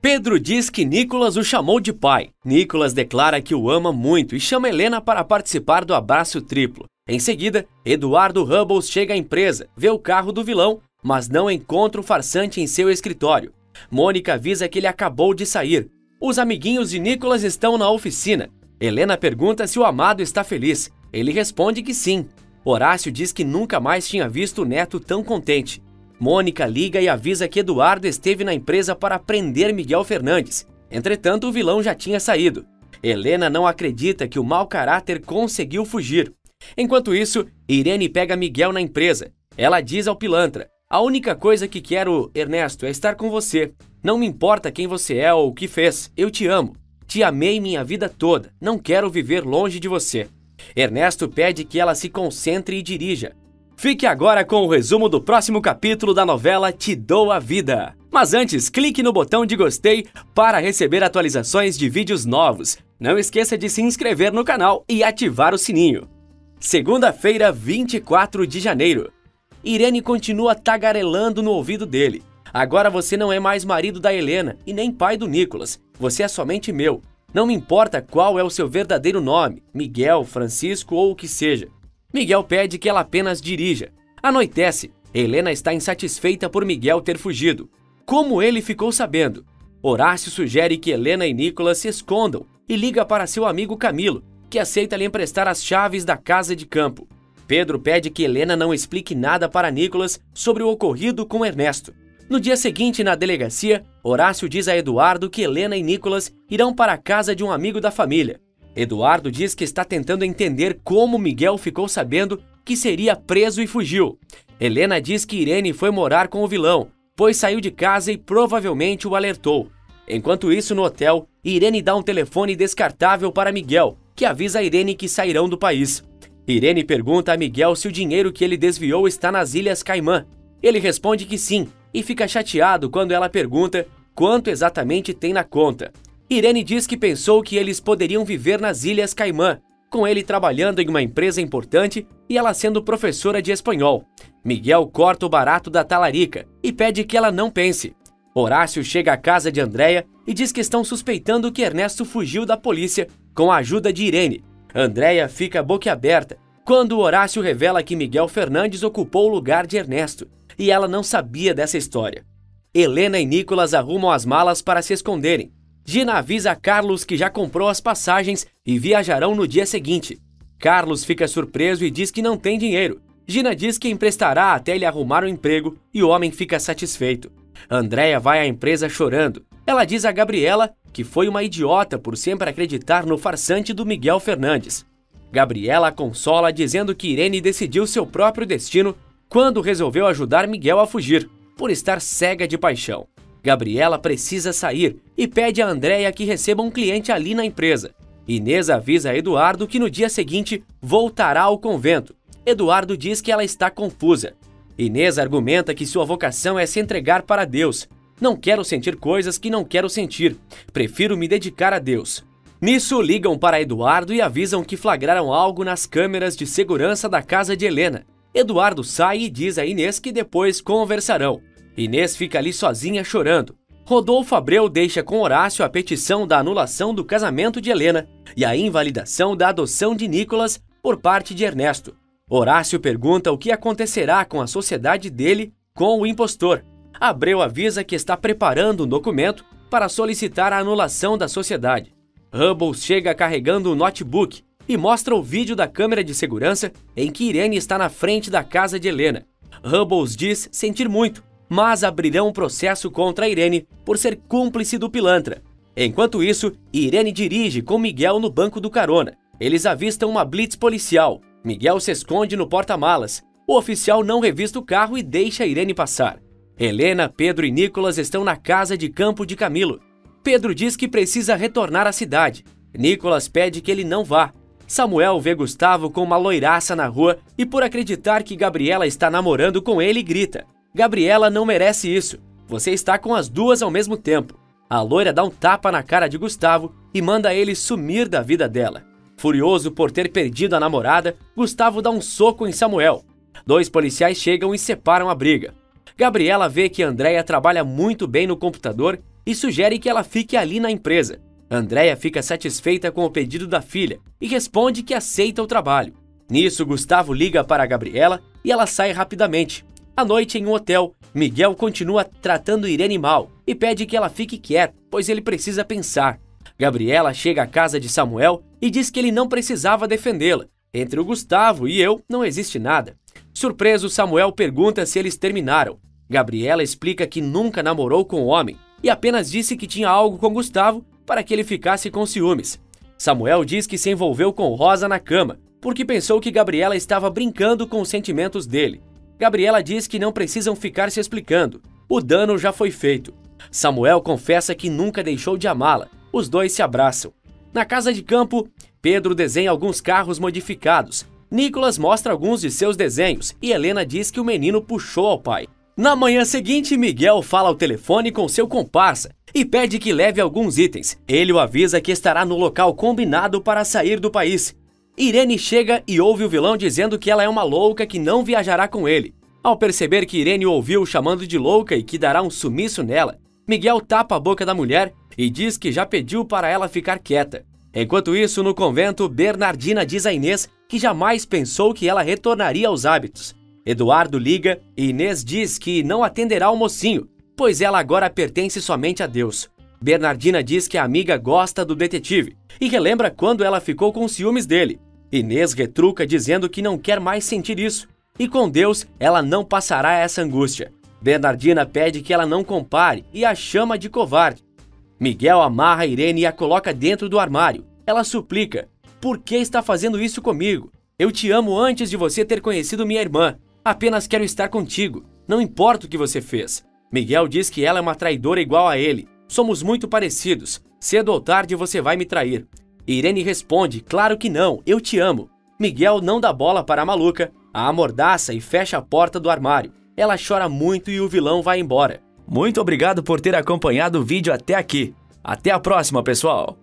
Pedro diz que Nicolas o chamou de pai. Nicolas declara que o ama muito e chama Helena para participar do abraço triplo. Em seguida, Eduardo Hubbles chega à empresa, vê o carro do vilão, mas não encontra o farsante em seu escritório. Mônica avisa que ele acabou de sair. Os amiguinhos de Nicolas estão na oficina. Helena pergunta se o amado está feliz. Ele responde que sim. Horácio diz que nunca mais tinha visto o neto tão contente. Mônica liga e avisa que Eduardo esteve na empresa para prender Miguel Fernandes. Entretanto, o vilão já tinha saído. Helena não acredita que o mau caráter conseguiu fugir. Enquanto isso, Irene pega Miguel na empresa. Ela diz ao pilantra: A única coisa que quero, Ernesto, é estar com você. Não me importa quem você é ou o que fez, eu te amo. Te amei minha vida toda, não quero viver longe de você. Ernesto pede que ela se concentre e dirija. Fique agora com o resumo do próximo capítulo da novela Te Dou a Vida. Mas antes, clique no botão de gostei para receber atualizações de vídeos novos. Não esqueça de se inscrever no canal e ativar o sininho. Segunda-feira, 24 de janeiro. Irene continua tagarelando no ouvido dele. Agora você não é mais marido da Helena e nem pai do Nicolas. Você é somente meu. Não me importa qual é o seu verdadeiro nome, Miguel, Francisco ou o que seja. Miguel pede que ela apenas dirija. Anoitece. Helena está insatisfeita por Miguel ter fugido. Como ele ficou sabendo? Horácio sugere que Helena e Nicolas se escondam e liga para seu amigo Camilo, que aceita lhe emprestar as chaves da casa de campo. Pedro pede que Helena não explique nada para Nicolas sobre o ocorrido com Ernesto. No dia seguinte, na delegacia, Horácio diz a Eduardo que Helena e Nicolas irão para a casa de um amigo da família. Eduardo diz que está tentando entender como Miguel ficou sabendo que seria preso e fugiu. Helena diz que Irene foi morar com o vilão, pois saiu de casa e provavelmente o alertou. Enquanto isso, no hotel, Irene dá um telefone descartável para Miguel, que avisa Irene que sairão do país. Irene pergunta a Miguel se o dinheiro que ele desviou está nas Ilhas Caimã. Ele responde que sim e fica chateado quando ela pergunta quanto exatamente tem na conta. Irene diz que pensou que eles poderiam viver nas Ilhas Caimã, com ele trabalhando em uma empresa importante e ela sendo professora de espanhol. Miguel corta o barato da talarica e pede que ela não pense. Horácio chega à casa de Andréia e diz que estão suspeitando que Ernesto fugiu da polícia com a ajuda de Irene. Andréia fica boquiaberta quando Horácio revela que Miguel Fernandes ocupou o lugar de Ernesto e ela não sabia dessa história. Helena e Nicolas arrumam as malas para se esconderem. Gina avisa Carlos que já comprou as passagens e viajarão no dia seguinte. Carlos fica surpreso e diz que não tem dinheiro. Gina diz que emprestará até ele arrumar um emprego e o homem fica satisfeito. Andréia vai à empresa chorando. Ela diz a Gabriela que foi uma idiota por sempre acreditar no farsante do Miguel Fernandes. Gabriela consola dizendo que Irene decidiu seu próprio destino quando resolveu ajudar Miguel a fugir, por estar cega de paixão. Gabriela precisa sair e pede a Andréia que receba um cliente ali na empresa. Inês avisa Eduardo que no dia seguinte voltará ao convento. Eduardo diz que ela está confusa. Inês argumenta que sua vocação é se entregar para Deus. Não quero sentir coisas que não quero sentir. Prefiro me dedicar a Deus. Nisso, ligam para Eduardo e avisam que flagraram algo nas câmeras de segurança da casa de Helena. Eduardo sai e diz a Inês que depois conversarão. Inês fica ali sozinha chorando. Rodolfo Abreu deixa com Horácio a petição da anulação do casamento de Helena e a invalidação da adoção de Nicolas por parte de Ernesto. Horácio pergunta o que acontecerá com a sociedade dele com o impostor. Abreu avisa que está preparando um documento para solicitar a anulação da sociedade. Hubble chega carregando o um notebook e mostra o vídeo da câmera de segurança em que Irene está na frente da casa de Helena. Hubbles diz sentir muito, mas abrirão um processo contra Irene por ser cúmplice do pilantra. Enquanto isso, Irene dirige com Miguel no banco do carona. Eles avistam uma blitz policial. Miguel se esconde no porta-malas. O oficial não revista o carro e deixa Irene passar. Helena, Pedro e Nicolas estão na casa de campo de Camilo. Pedro diz que precisa retornar à cidade. Nicolas pede que ele não vá, Samuel vê Gustavo com uma loiraça na rua e, por acreditar que Gabriela está namorando com ele, grita: Gabriela não merece isso. Você está com as duas ao mesmo tempo. A loira dá um tapa na cara de Gustavo e manda ele sumir da vida dela. Furioso por ter perdido a namorada, Gustavo dá um soco em Samuel. Dois policiais chegam e separam a briga. Gabriela vê que Andréia trabalha muito bem no computador e sugere que ela fique ali na empresa. Andréia fica satisfeita com o pedido da filha e responde que aceita o trabalho. Nisso, Gustavo liga para Gabriela e ela sai rapidamente. À noite, em um hotel, Miguel continua tratando Irene mal e pede que ela fique quieta, pois ele precisa pensar. Gabriela chega à casa de Samuel e diz que ele não precisava defendê-la. Entre o Gustavo e eu não existe nada. Surpreso, Samuel pergunta se eles terminaram. Gabriela explica que nunca namorou com o homem e apenas disse que tinha algo com Gustavo para que ele ficasse com ciúmes. Samuel diz que se envolveu com Rosa na cama, porque pensou que Gabriela estava brincando com os sentimentos dele. Gabriela diz que não precisam ficar se explicando. O dano já foi feito. Samuel confessa que nunca deixou de amá-la. Os dois se abraçam. Na casa de campo, Pedro desenha alguns carros modificados. Nicolas mostra alguns de seus desenhos e Helena diz que o menino puxou ao pai. Na manhã seguinte, Miguel fala ao telefone com seu comparsa e pede que leve alguns itens. Ele o avisa que estará no local combinado para sair do país. Irene chega e ouve o vilão dizendo que ela é uma louca que não viajará com ele. Ao perceber que Irene ouviu chamando de louca e que dará um sumiço nela, Miguel tapa a boca da mulher e diz que já pediu para ela ficar quieta. Enquanto isso, no convento, Bernardina diz a Inês que jamais pensou que ela retornaria aos hábitos. Eduardo liga e Inês diz que não atenderá o mocinho, pois ela agora pertence somente a Deus. Bernardina diz que a amiga gosta do detetive e relembra quando ela ficou com ciúmes dele. Inês retruca dizendo que não quer mais sentir isso e com Deus ela não passará essa angústia. Bernardina pede que ela não compare e a chama de covarde. Miguel amarra Irene e a coloca dentro do armário. Ela suplica: Por que está fazendo isso comigo? Eu te amo antes de você ter conhecido minha irmã. Apenas quero estar contigo. Não importa o que você fez. Miguel diz que ela é uma traidora igual a ele. Somos muito parecidos. Cedo ou tarde você vai me trair. Irene responde: Claro que não, eu te amo. Miguel não dá bola para a maluca, a amordaça e fecha a porta do armário. Ela chora muito e o vilão vai embora. Muito obrigado por ter acompanhado o vídeo até aqui. Até a próxima, pessoal!